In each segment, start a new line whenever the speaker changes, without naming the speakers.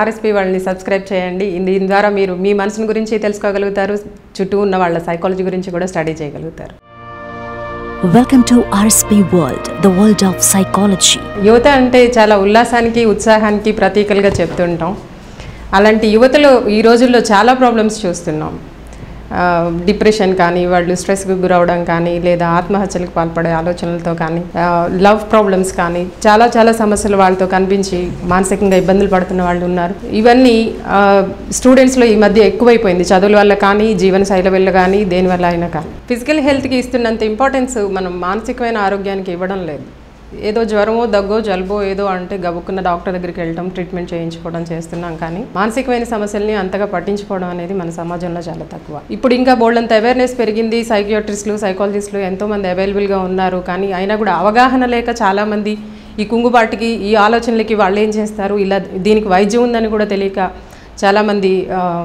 RSP వాళ్ళని subscribe చేయండి. దీని ద్వారా మీరు మీ మనసుని గురించి తెలుసుకోగలుగుతారు. చుట్టూ ఉన్న వాళ్ళ సైకాలజీ గురించి కూడా స్టడీ చేయగలుగుతారు.
Welcome to RSP World, the world of psychology.
యువత అంటే చాలా ఉల్లాసానికి ఉత్సాహానికి ప్రతీకలుగా చెప్తుంటాం. అలాంటి యువతలో ఈ రోజుల్లో చాలా ప్రాబ్లమ్స్ చూస్తున్నాం. డిప్రెషన్ కానీ వాళ్ళు స్ట్రెస్కి గురవడం కానీ లేదా ఆత్మహత్యలకు పాల్పడే ఆలోచనలతో కానీ లవ్ ప్రాబ్లమ్స్ కానీ చాలా చాలా సమస్యలు వాళ్ళతో కనిపించి మానసికంగా ఇబ్బందులు పడుతున్న వాళ్ళు ఉన్నారు. ఇవన్నీ స్టూడెంట్స్లో ఈ మధ్య ఎక్కువైపోయింది. చదువుల వల్ల కానీ జీవన శైలి వల్ల కానీ దేనివల్ల అయినా కానీ. ఫిజికల్ హెల్త్కి ఇస్తున్నంత ఇంపార్టెన్స్ మనం మానసికమైన ఆరోగ్యానికి ఇవ్వడం లేదు. ఏదో జ్వరమో దగ్గో జలుబో ఏదో అంటే గబుక్కున్న డాక్టర్ దగ్గరికి వెళ్ళటం ట్రీట్మెంట్ చేయించుకోవడం చేస్తున్నాం కానీ మానసికమైన సమస్యల్ని అంతగా పట్టించుకోవడం అనేది మన సమాజంలో చాలా తక్కువ. ఇప్పుడు ఇంకా బోల్డంత అవేర్నెస్ పెరిగింది. సైకియాట్రిస్టులు సైకాలజిస్టులు ఎంతోమంది అవైలబుల్గా ఉన్నారు. కానీ అయినా కూడా అవగాహన లేక చాలామంది ఈ కుంగుబాటుకి ఈ ఆలోచనలకి వాళ్ళు ఏం చేస్తారు? ఇలా దీనికి వైద్యం ఉందని కూడా తెలియక చాలామంది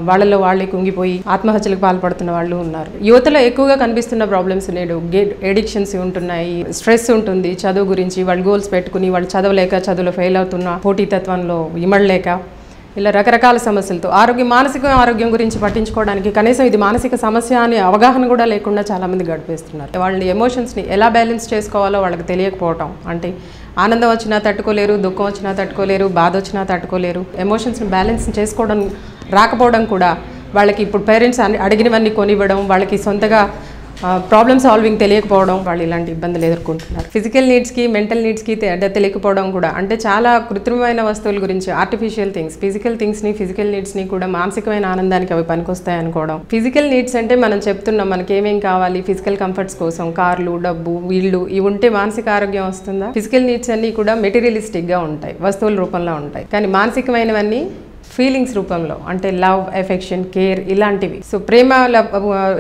వాళ్ళలో వాళ్ళే కుంగిపోయి ఆత్మహత్యలకు పాల్పడుతున్న వాళ్ళు ఉన్నారు. యువతలో ఎక్కువగా కనిపిస్తున్న ప్రాబ్లమ్స్ నేడు గేట్ ఎడిక్షన్స్ ఉంటున్నాయి స్ట్రెస్ ఉంటుంది చదువు గురించి వాళ్ళు గోల్స్ పెట్టుకుని వాళ్ళు చదవలేక చదువులో ఫెయిల్ అవుతున్న పోటీతత్వంలో ఇమడలేక ఇలా రకరకాల సమస్యలతో ఆరోగ్యం మానసిక ఆరోగ్యం గురించి పట్టించుకోవడానికి కనీసం ఇది మానసిక సమస్య అనే అవగాహన కూడా లేకుండా చాలామంది గడిపేస్తున్నారు. వాళ్ళ ఎమోషన్స్ని ఎలా బ్యాలెన్స్ చేసుకోవాలో వాళ్ళకి తెలియకపోవటం అంటే ఆనందం వచ్చినా తట్టుకోలేరు దుఃఖం వచ్చినా తట్టుకోలేరు బాధ వచ్చినా తట్టుకోలేరు. ఎమోషన్స్ని బ్యాలెన్స్ చేసుకోవడం రాకపోవడం కూడా వాళ్ళకి ఇప్పుడు పేరెంట్స్ అడిగినవన్నీ కొనివ్వడం వాళ్ళకి సొంతగా ప్రాబ్లమ్ సాల్వింగ్ తెలియకపోవడం వాళ్ళు ఇలాంటి ఇబ్బందులు ఎదుర్కొంటున్నారు. ఫిజికల్ నీడ్స్కి మెంటల్ నీడ్స్కి తెలియకపోవడం కూడా అంటే చాలా కృత్రిమమైన వస్తువుల గురించి ఆర్టిఫిషియల్ థింగ్స్ ఫిజికల్ థింగ్స్ని ఫిజికల్ నీడ్స్ని కూడా మానసికమైన ఆనందానికి అవి పనికొస్తాయి అనుకోవడం. ఫిజికల్ నీడ్స్ అంటే మనం చెప్తున్నాం మనకి ఏమేం కావాలి ఫిజికల్ కంఫర్ట్స్ కోసం కార్లు డబ్బు వీళ్ళు ఇవి ఉంటే మానసిక ఆరోగ్యం వస్తుందా? ఫిజికల్ నీడ్స్ అన్నీ కూడా మెటీరియలిస్టిక్గా ఉంటాయి వస్తువుల రూపంలో ఉంటాయి. కానీ మానసికమైనవన్నీ ఫీలింగ్స్ రూపంలో అంటే లవ్ ఎఫెక్షన్ కేర్ ఇలాంటివి. సో ప్రేమ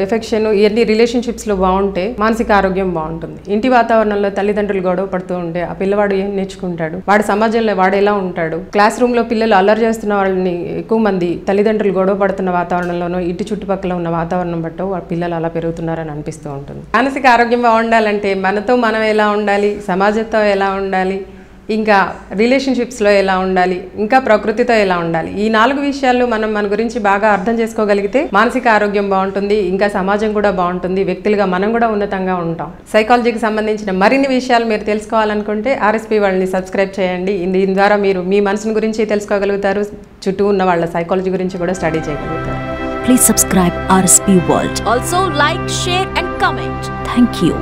ఎఫెక్షన్ ఇవన్నీ రిలేషన్షిప్స్లో బాగుంటే మానసిక ఆరోగ్యం బాగుంటుంది. ఇంటి వాతావరణంలో తల్లిదండ్రులు గొడవ పడుతూ ఉంటే ఆ పిల్లవాడు ఏం నేర్చుకుంటాడు? వాడు సమాజంలో వాడు ఎలా ఉంటాడు? క్లాస్ రూమ్లో పిల్లలు అల్లరి చేస్తున్న వాళ్ళని ఎక్కువ మంది తల్లిదండ్రులు గొడవ పడుతున్న వాతావరణంలోనూ ఇంటి చుట్టుపక్కల ఉన్న వాతావరణం బట్టి పిల్లలు అలా పెరుగుతున్నారని అనిపిస్తూ ఉంటుంది. మానసిక ఆరోగ్యం బాగుండాలంటే మనతో మనం ఎలా ఉండాలి? సమాజంతో ఎలా ఉండాలి? ఇంకా రిలేషన్షిప్స్లో ఎలా ఉండాలి ఇంకా ప్రకృతితో ఎలా ఉండాలి ఈ నాలుగు విషయాలు మనం మన గురించి బాగా అర్థం చేసుకోగలిగితే మానసిక ఆరోగ్యం బాగుంటుంది ఇంకా సమాజం కూడా బాగుంటుంది వ్యక్తులుగా మనం కూడా ఉన్నతంగా ఉంటాం సైకాలజీకి సంబంధించిన మరిన్ని విషయాలు మీరు తెలుసుకోవాలనుకుంటే ఆర్ఎస్పీ వాళ్ళని సబ్స్క్రైబ్ చేయండి దీని ద్వారా మీరు మీ మనసుని గురించి తెలుసుకోగలుగుతారు చుట్టూ ఉన్న వాళ్ళ సైకాలజీ గురించి కూడా స్టడీ చేయగలుగుతారు
Please subscribe RSP World.
Also like, share and comment.
Thank you.